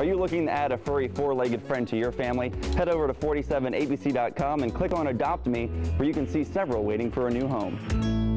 Are you looking to add a furry four-legged friend to your family? Head over to 47abc.com and click on Adopt Me, where you can see several waiting for a new home.